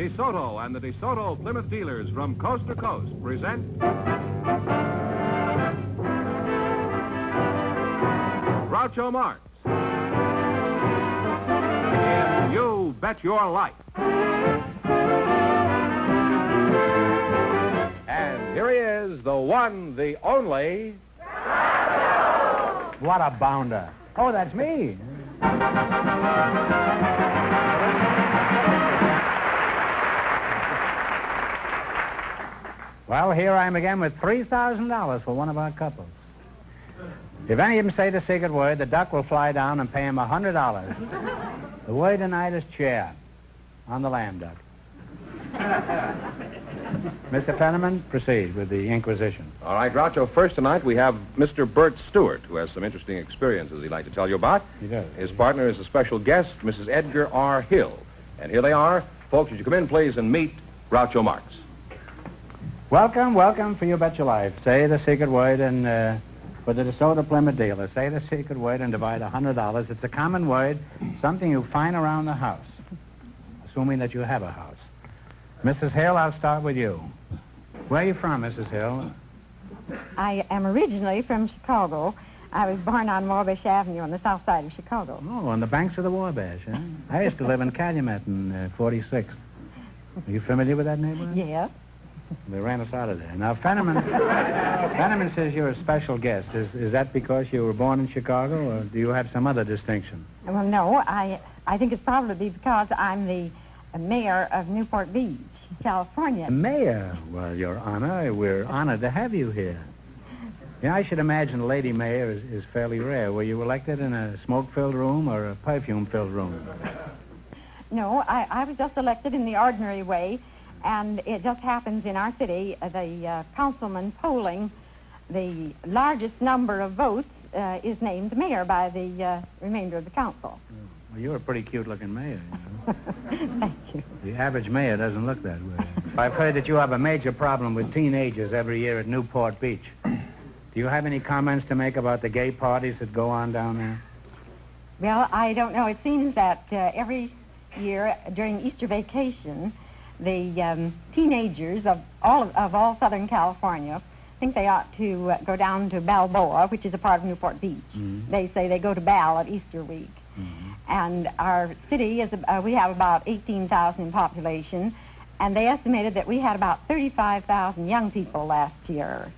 DeSoto and the DeSoto Plymouth dealers from coast to coast present. Groucho Marx. You Bet Your Life. And here he is, the one, the only. What a bounder. Oh, that's me. Well, here I am again with $3,000 for one of our couples. If any of them say the secret word, the duck will fly down and pay him $100. the word tonight is chair on the lamb duck. Mr. Fenneman, proceed with the inquisition. All right, Groucho, first tonight we have Mr. Burt Stuart, who has some interesting experiences he'd like to tell you about. He does. His partner is a special guest, Mrs. Edgar R. Hill. And here they are. Folks, would you come in, please, and meet Groucho Marx. Welcome, welcome for You Bet Your Life. Say the secret word and uh, for the DeSoto Plymouth dealer. Say the secret word and divide $100. It's a common word, something you find around the house, assuming that you have a house. Mrs. Hill, I'll start with you. Where are you from, Mrs. Hill? I am originally from Chicago. I was born on Wabash Avenue on the south side of Chicago. Oh, on the banks of the Wabash, huh? I used to live in Calumet in uh, 46. Are you familiar with that neighborhood? Yes. They ran us out of there. Now, Fenneman, Fenneman says you're a special guest. Is, is that because you were born in Chicago, or do you have some other distinction? Well, no, I I think it's probably because I'm the mayor of Newport Beach, California. Mayor? Well, Your Honor, we're honored to have you here. Yeah, I should imagine a lady mayor is, is fairly rare. Were you elected in a smoke-filled room or a perfume-filled room? No, I, I was just elected in the ordinary way, and it just happens in our city, uh, the uh, councilman polling the largest number of votes uh, is named mayor by the uh, remainder of the council. Well, you're a pretty cute-looking mayor. You know? Thank you. The average mayor doesn't look that way. I've heard that you have a major problem with teenagers every year at Newport Beach. Do you have any comments to make about the gay parties that go on down there? Well, I don't know. It seems that uh, every year during Easter vacation, the um, teenagers of all of, of all Southern California think they ought to uh, go down to Balboa, which is a part of Newport Beach. Mhm. They say they go to Bal at Easter week. And our city is, uh, we have about 18,000 in population, and they estimated that we had about 35,000 young people last year.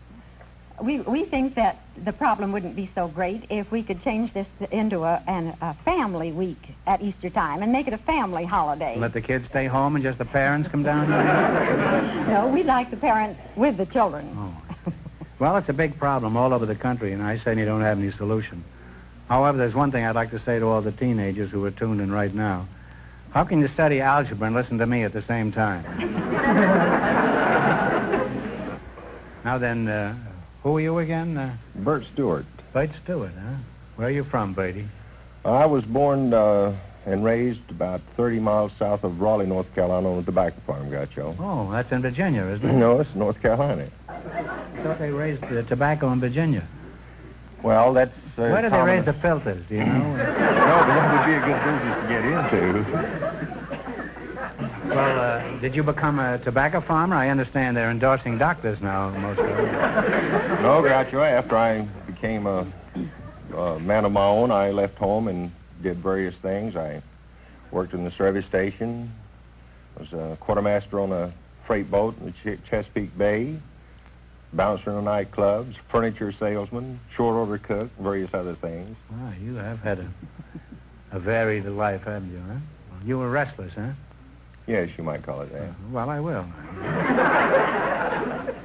We, we think that the problem wouldn't be so great if we could change this into a, an, a family week at Easter time and make it a family holiday. Let the kids stay home and just the parents come down no, we'd like the parents with the children. Oh. Well, it's a big problem all over the country, and I certainly don't have any solution. However, there's one thing I'd like to say to all the teenagers who are tuned in right now. How can you study algebra and listen to me at the same time? now then, uh, who are you again? Uh, Burt Stuart. Burt Stuart, huh? Where are you from, Bertie? I was born uh, and raised about 30 miles south of Raleigh, North Carolina, on a tobacco farm, Groucho. Oh, that's in Virginia, isn't it? No, it's North Carolina. I thought they raised uh, tobacco in Virginia. Well, that's. Uh, Where do they common- raise the filters, do you know? No, but that would be a good business to get into. Well, uh, did you become a tobacco farmer? I understand they're endorsing doctors now, most of them. No, Groucho, after I became a, a man of my own, I left home and did various things. I worked in the service station, was a quartermaster on a freight boat in the Ch- Chesapeake Bay, bouncer in the nightclubs, furniture salesman, short order cook, various other things. Ah, you have had a, a varied life, haven't you, huh? Well, you were restless, huh? Yes, you might call it that. Well, I will.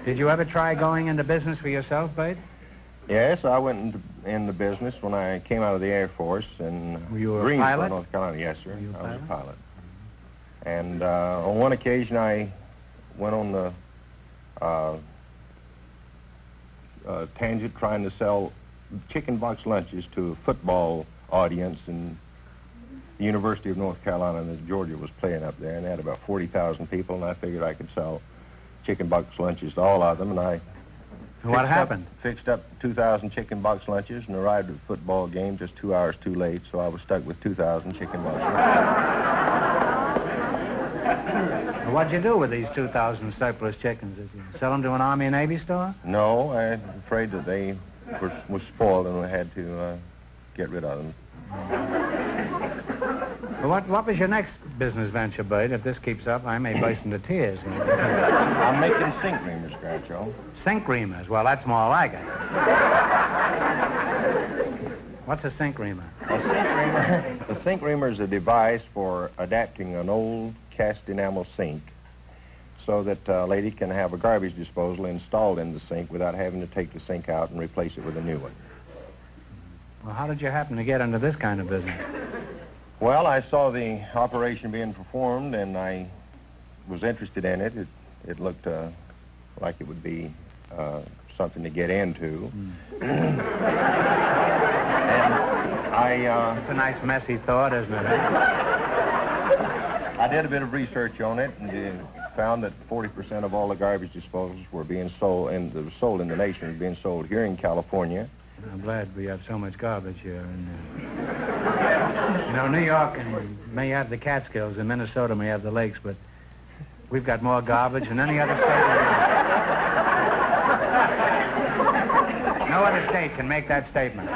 Did you ever try going into business for yourself, Bud? Yes, I went into in the business when I came out of the Air Force in Were you a Greensboro, pilot? North Carolina. Yes, sir. Were you a I was a pilot? pilot. And uh, on one occasion, I went on the uh, uh, tangent trying to sell chicken box lunches to a football audience in the University of North Carolina that Georgia was playing up there, and they had about 40,000 people, and I figured I could sell chicken box lunches to all of them, and I what fixed up- happened? fixed up 2,000 chicken box lunches and arrived at the football game just two hours too late, so I was stuck with 2,000 chicken box lunches. what'd you do with these 2,000 surplus chickens? Did you sell them to an Army and Navy store? No, I'm afraid that they were, were spoiled and we had to uh, get rid of them. Well, what, what was your next business venture, Bud? If this keeps up, I may burst into tears. I'm making sink reamers, Groucho. Sink reamers. Well, that's more like it. What's a sink reamer? A sink reamer, a sink reamer is a device for adapting an old cast enamel sink so that a lady can have a garbage disposal installed in the sink without having to take the sink out and replace it with a new one. Well, how did you happen to get into this kind of business? Well, I saw the operation being performed and I was interested in it. It, it looked uh, like it would be uh, something to get into. and I, uh, It's a nice messy thought, isn't it? I did a bit of research on it and found that 40% of all the garbage disposals were being sold and was sold in the nation was being sold here in California. I'm glad we have so much garbage here. And, uh, know, New York and may have the Catskills, and Minnesota may have the lakes, but we've got more garbage than any other state. no other state can make that statement.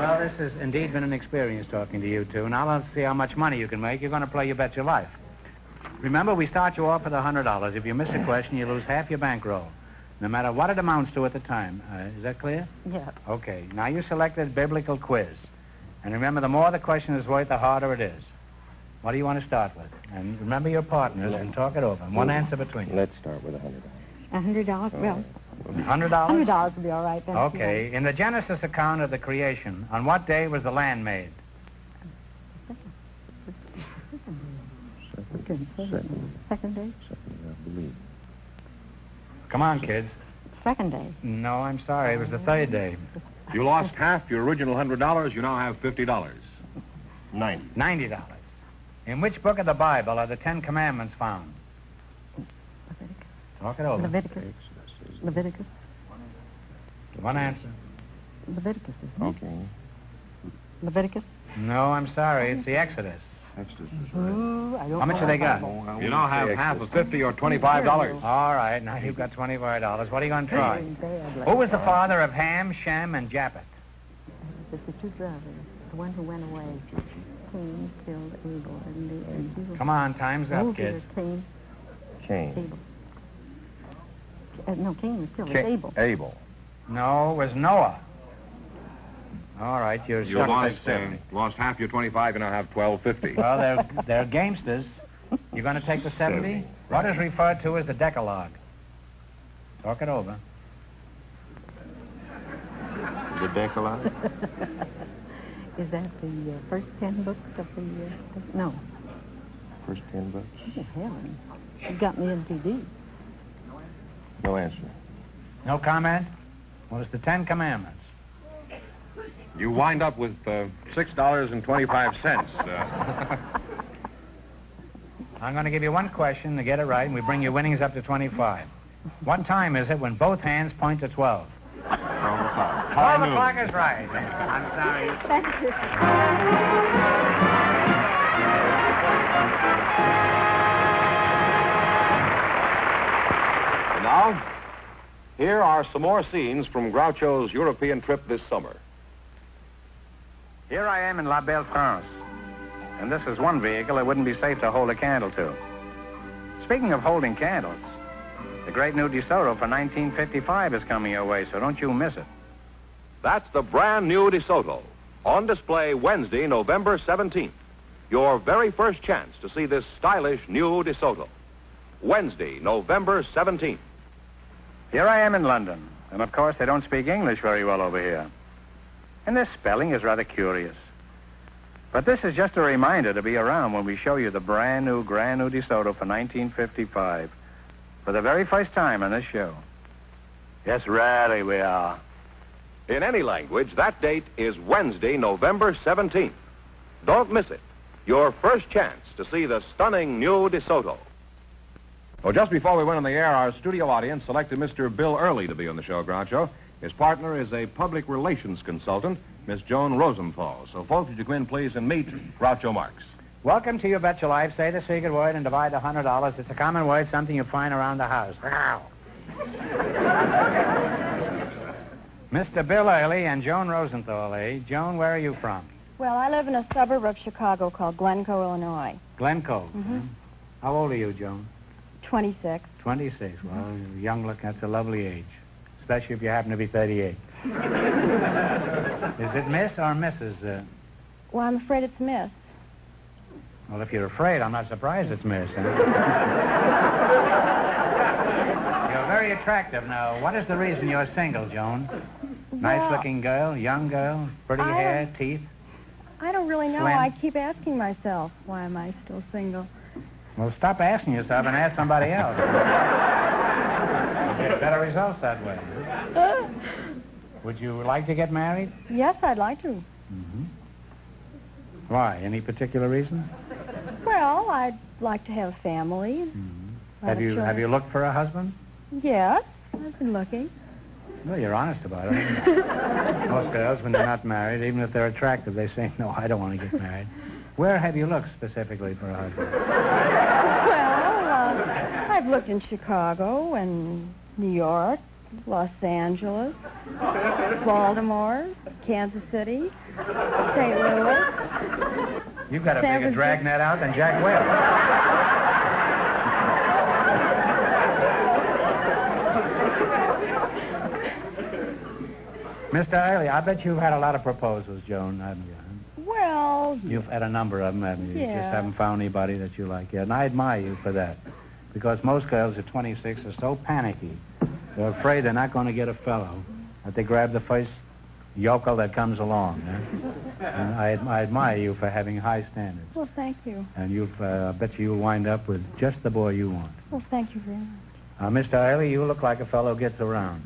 Well, this has indeed been an experience talking to you two. Now let's see how much money you can make. You're going to play You Bet Your Life. Remember, we start you off with a $100. If you miss a question, you lose half your bankroll, no matter what it amounts to at the time. Uh, is that clear? Yes. Okay. Now you select selected biblical quiz. And remember, the more the question is worth, the harder it is. What do you want to start with? And remember your partners and talk it over. One answer between you. Let's start with a hundred A hundred dollars? Well, $100? hundred dollars will be all right then. Okay. In the Genesis account of the creation, on what day was the land made? Second, second, second day? I believe. Come on, kids. Second day. No, I'm sorry. It was the third day. You lost half your original $100. You now have $50. Ninety. Ninety dollars. In which book of the Bible are the Ten Commandments found? Leviticus. Talk it over. Leviticus. Leviticus. One answer. Leviticus, isn't? Okay. Leviticus. No, I'm sorry. It's the Exodus. Ooh, I don't How much know have they got? Bible. You now have half of 50 or $25. All right, now you've got twenty-five dollars. What are you going to try? Who was the father of Ham, Shem, and Japheth? It's the two brothers. The one who went away. Cain killed Abel. And the, and Abel. Come on, time's up, Move kids. here, Cain, Cain. Abel. Uh, no, Cain was killed. Ca- Abel. Abel. No, it was Noah. All right, you're You stuck lost, with uh, lost half your 25. and I have 1250. Well, they're they're gamesters. You're going to take the seventy? What is referred to as the Decalogue? Talk it over. The Decalogue. Is that the uh, first ten books of the... Uh, no. First ten books. Oh, heaven. You got me MTV. No answer. No comment? Well, it's the Ten Commandments. You wind up with uh, $6.25. Uh, I'm going to give you one question to get it right, and we bring your winnings up to 25. What time is it when both hands point to 12? 12 o'clock 12 o'clock is right. I'm sorry. Thank you. Now, here are some more scenes from Groucho's European trip this summer. Here I am in La Belle France, and this is one vehicle it wouldn't be safe to hold a candle to. Speaking of holding candles, the great new DeSoto for 1955 is coming your way, so don't you miss it. That's the brand new DeSoto, on display Wednesday, November 17th. Your very first chance to see this stylish new DeSoto. Wednesday, November 17th. Here I am in London, and of course they don't speak English very well over here. And their spelling is rather curious. But this is just a reminder to be around when we show you the brand new, grand new DeSoto for 1955 for the very first time on this show. Yes, really, we are. In any language, that date is Wednesday, November 17th. Don't miss it. Your first chance to see the stunning new DeSoto. Well, just before we went on the air, our studio audience selected Mr. Bill Early to be on the show, Groucho. His partner is a public relations consultant, Miss Joan Rosenthal. So, folks, would you come in, please, and meet Groucho Marx. Welcome to You Bet Your Life. Say the secret word and divide the hundred dollars. It's a common word, something you find around the house. Ow. Mr. Bill Early and Joan Rosenthal, eh? Joan, where are you from? Well, I live in a suburb of Chicago called Glencoe, Illinois. Glencoe. Mhm. How old are you, Joan? 26. 26. Well, you young look, that's a lovely age, especially if you happen to be 38. Is it Miss or Mrs.? Uh, Well, I'm afraid it's Miss. well, if you're afraid, I'm not surprised it's Miss. huh? you're very attractive now. What is the reason you're single, Joan? Nice-looking girl, young girl, pretty I hair, don't- teeth. I don't really know. Slim. I keep asking myself, why am I still single? Well, stop asking yourself and ask somebody else. you get better results that way. Would you like to get married? yes, I'd like to. Mm-hmm. Why? Any particular reason? Well, I'd like to have a family. Mm-hmm. Have of you have you looked for a husband? Yes, I've been looking. Well, you're honest about it. Most girls, when they're not married, even if they're attractive, they say, "No, I don't want to get married." Where have you looked specifically for a husband? Well, uh, I've looked in Chicago and New York, Los Angeles, Baltimore, Kansas City, St. Louis. You've got a San bigger dragnet out than Jack Webb. Mr. Early, I bet you've had a lot of proposals, Joan, haven't you? Well, You've had a number of them, haven't you? You just haven't found anybody that you like yet. And I admire you for that. Because most girls at 26 are so panicky. They're afraid they're not going to get a fellow, that they grab the first yokel that comes along. eh? And I, I admire you for having high standards. well, thank you. And you've, uh, I bet you you'll wind up with just the boy you want. Well, thank you very much. Uh, Mr. Early, you look like a fellow gets around.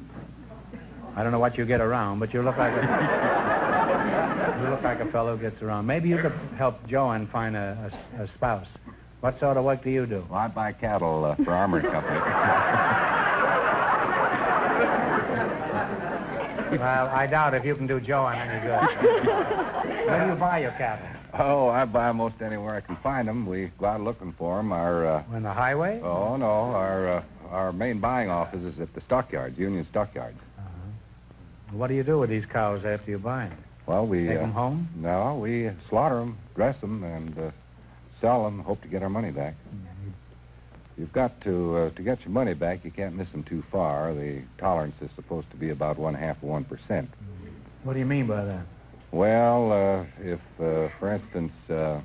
I don't know what you get around, but you look like a, you look like a fellow gets around. Maybe you could help Joanne find a, a- a spouse. What sort of work do you do? Well, I buy cattle uh, for Armour and Company. Well, I doubt if you can do Joanne any good. Where do you buy your cattle? oh, I buy 'em most anywhere I can find them. We go out looking for them. Our uh, On the highway? oh no, our uh, our main buying office is at the stockyards, Union Stockyards. Uh-huh. What do you do with these cows after you buy them? Well, we Take uh, them home? no, we slaughter them, dress them, and uh, sell them. Hope to get our money back. You've got to uh, to get your money back. You can't miss them too far. The tolerance is supposed to be about one half of one percent. What do you mean by that? Well, uh, if, uh, for instance, uh,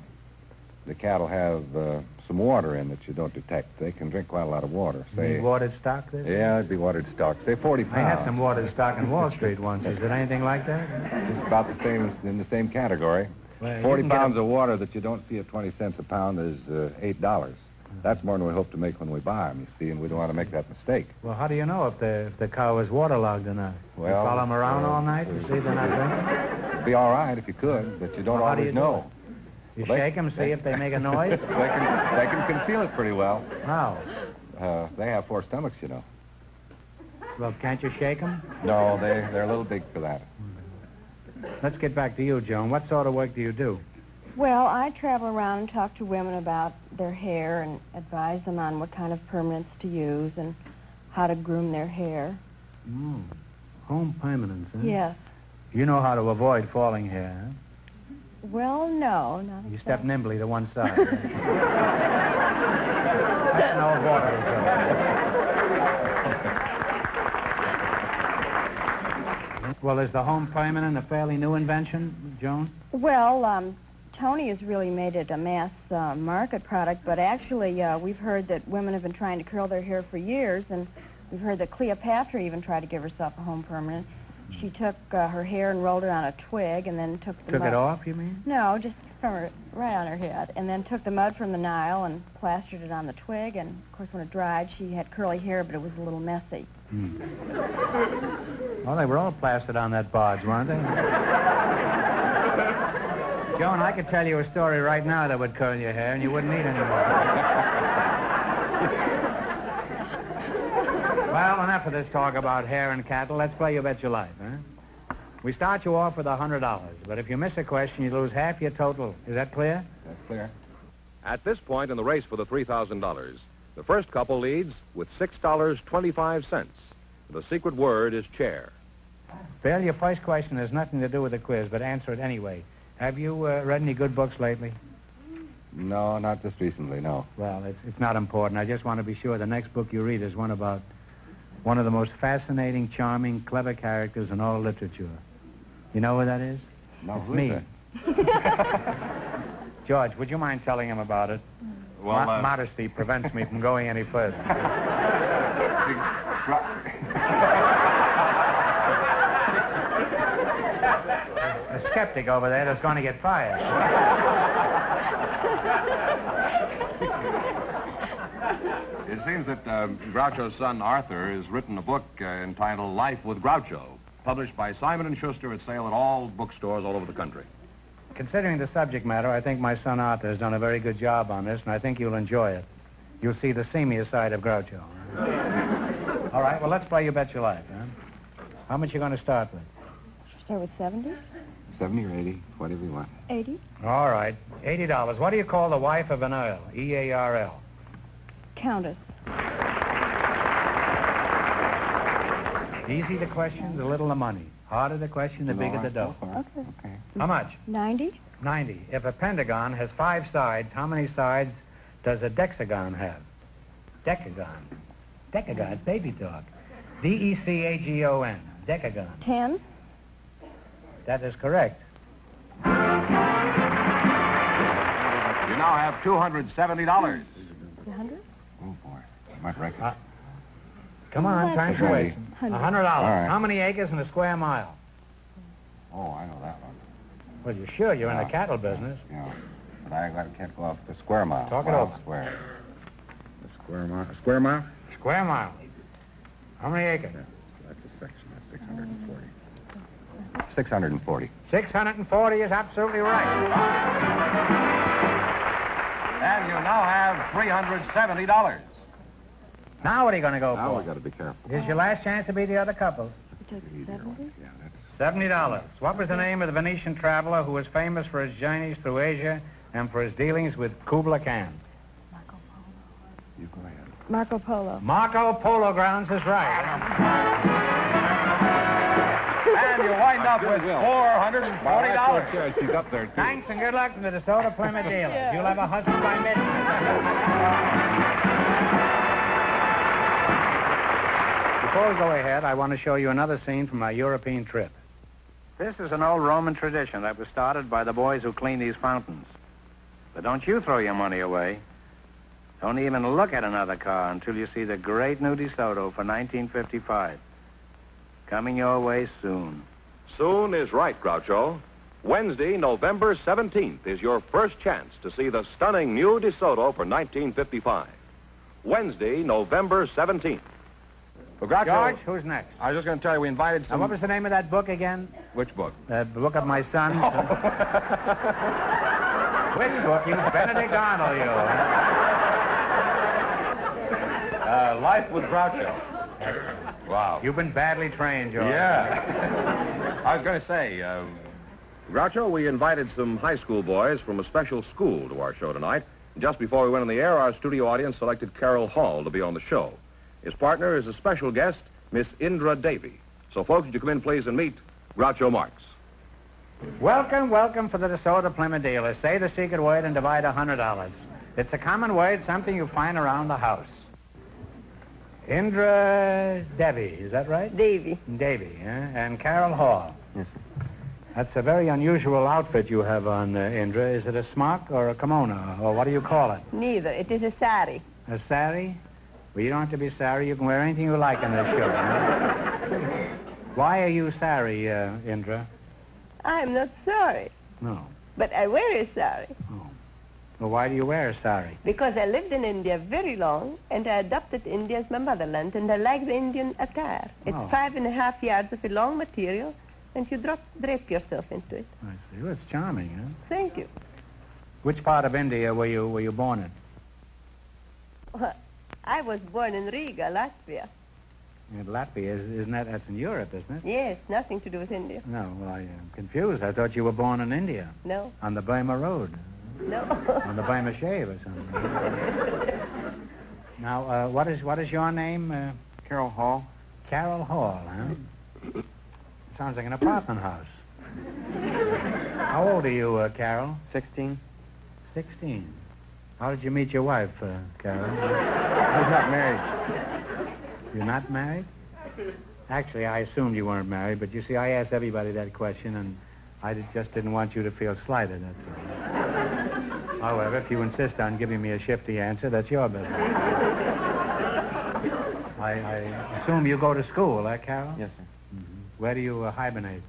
the cattle have uh, some water in that you don't detect, they can drink quite a lot of water. Say, watered stock? This? yeah, it'd be watered stock. Say 40 pounds. I had some watered stock in Wall Street once. Is it anything like that? It's about the same in the same category. Well, 40 pounds a- of water that you don't see at 20 cents a pound is uh, eight dollars. That's more than we hope to make when we buy them, you see, and we don't want to make that mistake. Well, how do you know if the if the cow is waterlogged or not? you Well, follow them around uh, all night to see they're not drinking? It'd be all right if you could, but you don't Well, how do always you do know. You Well, they- shake them, see if they make a noise. they can they can conceal it pretty well. How? Uh, they have four stomachs, you know. Well, can't you shake them? No, they they're a little big for that. Let's get back to you, Joan. What sort of work do you do? Well, I travel around and talk to women about their hair and advise them on what kind of permanents to use and how to groom their hair. Mm. Home permanents, huh? Yes. You know how to avoid falling hair, huh? Well, no, not You exactly. step nimbly to one side. That's no water. well, is the home permanent a fairly new invention, Joan? Well, um, Toni has really made it a mass uh, market product, but actually, uh, we've heard that women have been trying to curl their hair for years, and we've heard that Cleopatra even tried to give herself a home permanent. She took uh, her hair and rolled it on a twig, and then took the Took mud- it off, you mean? No, just from her, right on her head, and then took the mud from the Nile and plastered it on the twig. And of course, when it dried, she had curly hair, but it was a little messy. Hmm. Well, they were all plastered on that barge, weren't they? Joan, I could tell you a story right now that would curl your hair, and you wouldn't need any more. well, enough of this talk about hair and cattle. Let's play You Bet Your Life, huh? We start you off with a $100, but if you miss a question, you lose half your total. Is that clear? That's clear. At this point in the race for the $3,000, the first couple leads with $6.25. The secret word is chair. Bill, your first question has nothing to do with the quiz, but answer it anyway. Have you uh, read any good books lately? No, not just recently, no. Well, it's, it's not important. I just want to be sure the next book you read is one about one of the most fascinating, charming, clever characters in all literature. You know who that is? No, It's who is me. that? George, would you mind telling him about it? Well, Mo- uh, modesty prevents me from going any further. A skeptic over there that's going to get fired. It seems that uh, Groucho's son Arthur has written a book uh, entitled Life with Groucho, published by Simon & Schuster at sale at all bookstores all over the country. Considering the subject matter, I think my son Arthur has done a very good job on this, and I think you'll enjoy it. You'll see the seamier side of Groucho. All right, well, let's play You Bet Your Life, huh? How much you going to start with? Start with 70? 70 or 80, whatever you want. 80? All right, $80. What do you call the wife of an Earl? E A R L. Countess. Easy the question, the little the money. Harder the question, the bigger the dough. Okay. Okay. How much? 90? 90. If a pentagon has five sides, how many sides does a decagon have? Decagon. Decagon, baby dog. D E C A G O N. Decagon. 10? That is correct. You now have $270. 100? Oh, boy. Might wreck it. Uh, Come on, time's Hundred. wasting. A $100. right. How many acres in a square mile? oh, I know that one. Well, you're sure you're in the cattle business. Yeah. But I, I can't go off the square mile. Talk it mile over. Square. The square mile? A square mile? Square mile. How many acres? That's a section. That's 640. 640. 640 is absolutely right. And you now have $370. Now what are you going to go Now for? we got to be careful. Here's your last chance to be the other couple. We took Easier 70? ones. Yeah. Seventy dollars. What was the name of the Venetian traveler who was famous for his journeys through Asia and for his dealings with Kubla Khan? Marco Polo. You go ahead. Marco Polo. Marco Polo Grounds is right. And you wind up with $440. She's up there, too. Thanks and good luck to the DeSoto Plymouth dealers. You'll have a husband by midnight. Before we go ahead, I want to show you another scene from our European trip. This is an old Roman tradition that was started by the boys who clean these fountains. But don't you throw your money away. Don't even look at another car until you see the great new DeSoto for 1955. Coming your way soon. Soon is right, Groucho. Wednesday, November 17th, is your first chance to see the stunning new DeSoto for 1955. Wednesday, November 17th. Well, Groucho, George, who's next? I was just going to tell you, we invited Now, what was the name of that book again? Which book? The book of my son. Which book? You Benedict Arnold, you. Uh, Life with Groucho. Wow. You've been badly trained, George. Yeah. I was going to say, uh, Groucho, we invited some high school boys from a special school to our show tonight. Just before we went on the air, our studio audience selected Caroll Hall to be on the show. His partner is a special guest, Miss Indra Devi. So, folks, would you come in, please, and meet Groucho Marx. Welcome, welcome for the DeSoto Plymouth dealers. Say the secret word and divide a hundred dollars. It's a common word, something you find around the house. Indra Devi, is that right? Davy. Davy, eh? and Caroll Hall. Yes, That's a very unusual outfit you have on, uh, Indra. Is it a smock or a kimono, or what do you call it? Neither. It is a sari. A sari? Well, you don't have to be sari. You can wear anything you like in this show. eh? Why are you sari, uh, Indra? I am not sorry, No. but I wear a sari Well, why do you wear a sari? because I lived in India very long and I adopted India as my motherland and I like the Indian attire. It's Oh. five and a half yards of a long material and you drop, drape yourself into it. I see. Well, it's charming, huh? Thank you. Which part of India were you were you born in? Well, I was born in Riga, Latvia. In Latvia, is, isn't that that's in Europe, isn't it? Yes, nothing to do with India. No, well, I am confused. I thought you were born in India No. on the Burma Road. No. On the by shave or something. now, uh, what is what is your name? Uh, Caroll Hall. Caroll Hall, huh? Sounds like an apartment house. How old are you, uh, Carol? 16. Sixteen. How did you meet your wife, uh, Carol? I was not married. You're not married? Actually, I assumed you weren't married, but you see, I asked everybody that question, and I just didn't want you to feel slighted, that's all. However, if you insist on giving me a shifty answer, that's your business. I, I assume you go to school, eh, Carol? Yes, sir. Where do you uh, hibernate?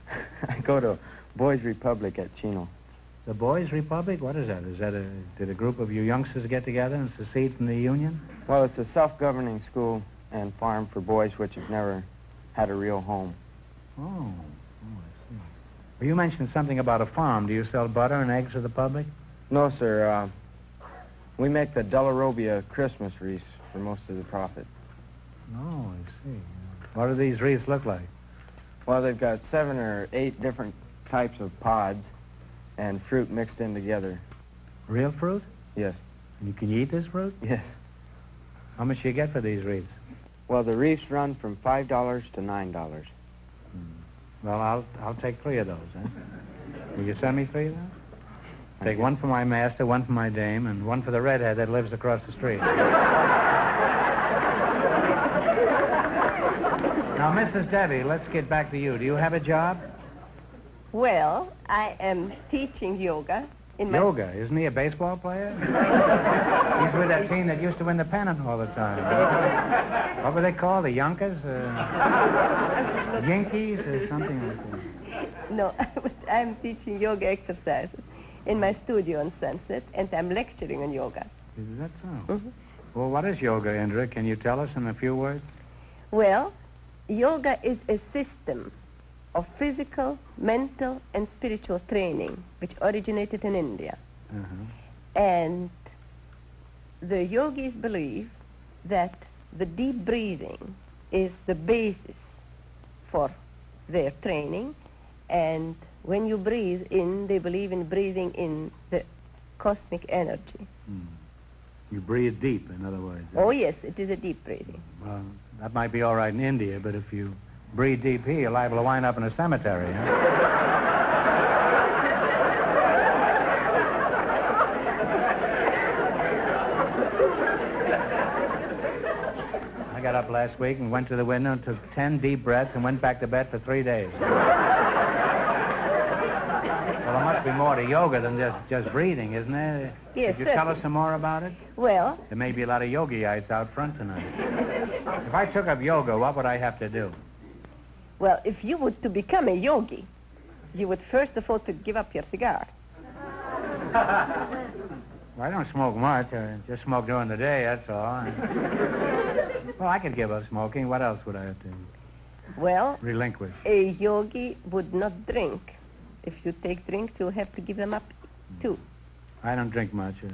I go to Boys Republic at Chino. The Boys Republic? What is that? Is that a did a group of you youngsters get together and secede from the Union? Well, it's a self-governing school and farm for boys which have never had a real home. Oh, oh, I see. Well, you mentioned something about a farm. Do you sell butter and eggs to the public? No, sir. Uh, we make the Della Robbia Christmas wreaths for most of the profit. Oh, I see. What do these wreaths look like? Well, they've got seven or eight different types of pods and fruit mixed in together. Real fruit? Yes. And you can eat this fruit? Yes. How much do you get for these wreaths? Well, the wreaths run from five dollars to nine dollars. Well, I'll I'll take three of those, eh? Will you send me three of those? Take one for my master, one for my dame, and one for the redhead that lives across the street. now, Mrs. Devi, let's get back to you. Do you have a job? Well, I am teaching yoga in my Yoga. Isn't he a baseball player? He's with that team that used to win the pennant all the time. What were they called? The Yonkers? Uh, Yankees or something like that? No, I'm teaching yoga exercises in my studio on Sunset, and I'm lecturing on yoga. Is that so? Mhm. Well, what is yoga, Indra? Can you tell us in a few words? Well, yoga is a system of physical, mental, and spiritual training which originated in India. Uh-huh. And the yogis believe that the deep breathing is the basis for their training. And when you breathe in, they believe in breathing in the cosmic energy. Hmm. You breathe deep, in other words. Oh, yes, it is a deep breathing. Well, that might be all right in India, but if you breathe deep here, you're liable to wind up in a cemetery. Huh? I got up last week and went to the window and took ten deep breaths and went back to bed for three days. There must be more to yoga than just, just breathing, isn't there? Yes, Could you tell us some more about it? Well, There may be a lot of yogiites out front tonight. if I took up yoga, what would I have to do? well, if you were to become a yogi, you would first of all to give up your cigar. Well, I don't smoke much. I just smoke during the day, that's all. well, I could give up smoking. What else would I have to Well, relinquish? a yogi would not drink. If you take drink, you'll have to give them up too. I don't drink much. Uh, Is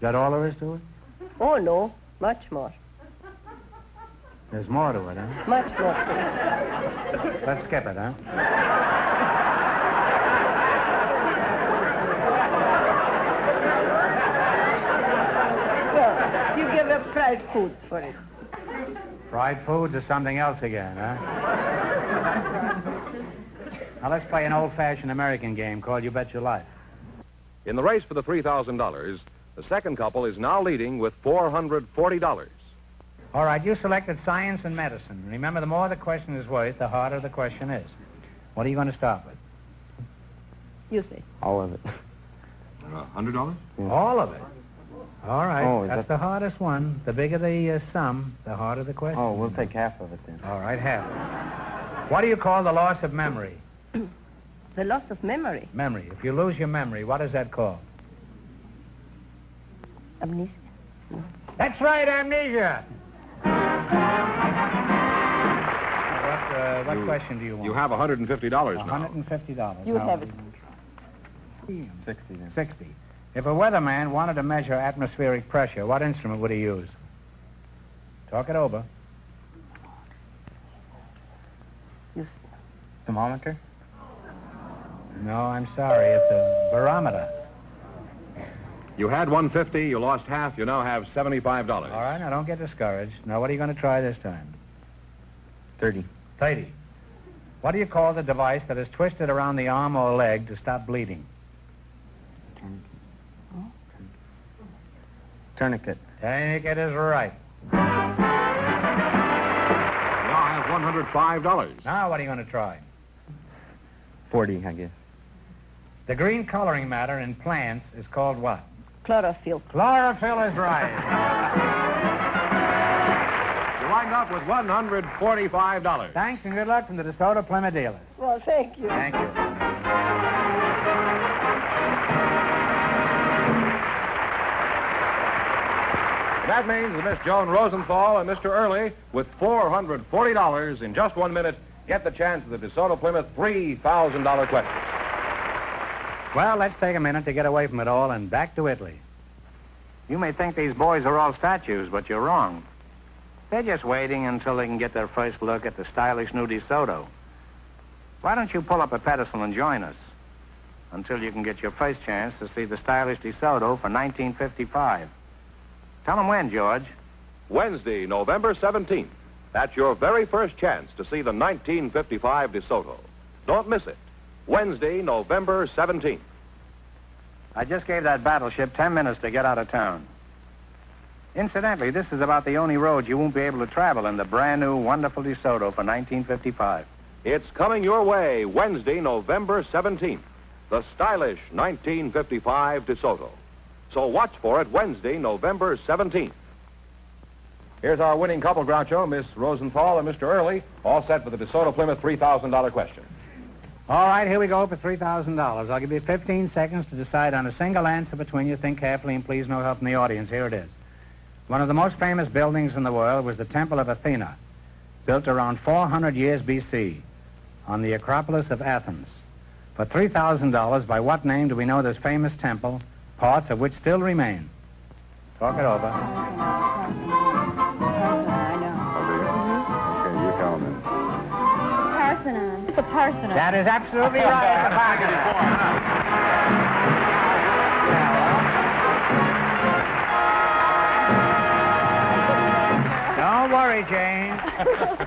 that all there is to it? Oh, no, much more. There's more to it, huh? Much more. Let's skip it, huh? Well, you give up fried foods for it. Fried foods or something else again, huh? Now let's play an old-fashioned American game called You Bet Your Life. In the race for the $3,000, the second couple is now leading with $440. All right, you selected science and medicine. Remember, the more the question is worth, the harder the question is. What are you going to start with? You say. All of it. $100? All of it. All right, Oh, is that's that- the hardest one. The bigger the uh, sum, the harder the question. Oh, we'll take half of it then. All right, half. What do you call the loss of memory? The loss of memory. Memory. If you lose your memory, what is that called? Amnesia. That's right, amnesia. What, uh, what You- question do you want? You have $150 now. $150. You Now, have it. Sixty then. 60. If a weatherman wanted to measure atmospheric pressure, what instrument would he use? Talk it over. Thermometer? No, I'm sorry. It's a barometer. You had 150, you lost half, you now have $75. All right, now don't get discouraged. Now, what are you going to try this time? 30. 30. What do you call the device that is twisted around the arm or leg to stop bleeding? Tourniquet. Tourniquet Tourniquet is right. Now I have $105. Now, what are you going to try? 40, I guess. The green coloring matter in plants is called what? Chlorophyll. Chlorophyll is right. You wind up with $145. Thanks and good luck from the DeSoto Plymouth dealers. Well, thank you. Thank you. That means that Miss Joan Rosenthal and Mr. Early, with $440 in just one minute, get the chance of the DeSoto Plymouth $3,000 question. Well, let's take a minute to get away from it all and back to Italy. You may think these boys are all statues, but you're wrong. They're just waiting until they can get their first look at the stylish new DeSoto. Why don't you pull up a pedestal and join us? Until you can get your first chance to see the stylish DeSoto for 1955. Tell them when, George. Wednesday, November 17th. That's your very first chance to see the 1955 DeSoto. Don't miss it. Wednesday, November 17th. I just gave that battleship ten minutes to get out of town. Incidentally, this is about the only road you won't be able to travel in the brand new, wonderful DeSoto for 1955. It's coming your way Wednesday, November 17th. The stylish 1955 DeSoto. So watch for it Wednesday, November 17th. Here's our winning couple, Groucho, Miss Rosenthal and Mr. Early, all set for the DeSoto Plymouth $3,000 question. All right, here we go for $3,000. I'll give you 15 seconds to decide on a single answer between you. Think carefully and please no help from the audience. Here it is. One of the most famous buildings in the world was the Temple of Athena, built around 400 years B.C. on the Acropolis of Athens. For $3,000, by what name do we know this famous temple, parts of which still remain? Talk it over. I know. Okay, you tell me. Parthenon. It's a Parthenon. That is absolutely right. Don't worry, Jane.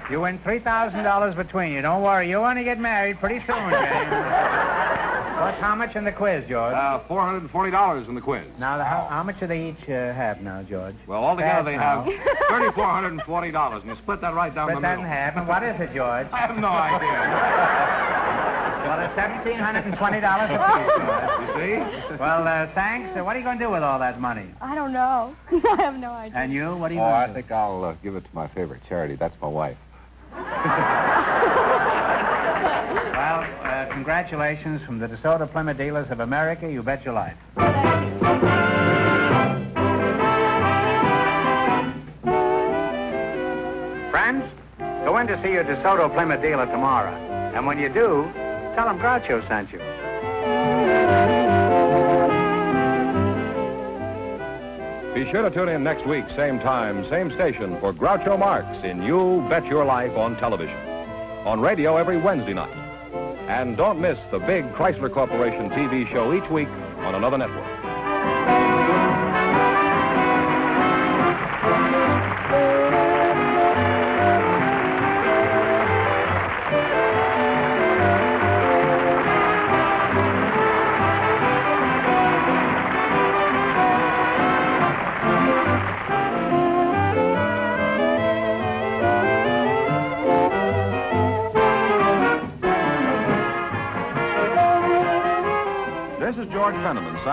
You win $3,000 between you. Don't worry. You want to get married pretty soon, Jane. What's how much in the quiz, George? Uh, $440 in the quiz. now, the, how, how much do they each uh, have now, George? Well, altogether they have $3,440, and you split that right down Split the that middle. in half. And what is it, George? I have no idea. Well, it's $1,720 apiece, George. You see? Well, uh, thanks. Uh, what are you going to do with all that money? I don't know. I have no idea. And you? What are you want? Oh, going I to do? think I'll uh, give it to my favorite charity. That's my wife. Well, uh, congratulations from the DeSoto Plymouth Dealers of America. You bet your life. Friends, go in to see your DeSoto Plymouth dealer tomorrow. And when you do, tell them Groucho sent you. Be sure to tune in next week, same time, same station, for Groucho Marx in You Bet Your Life on television. On radio every Wednesday night. And don't miss the big Chrysler Corporation TV show each week on another network.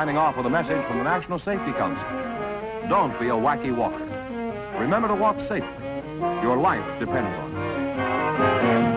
Signing off with a message from the National Safety Council. Don't be a wacky walker. Remember to walk safely. Your life depends on it.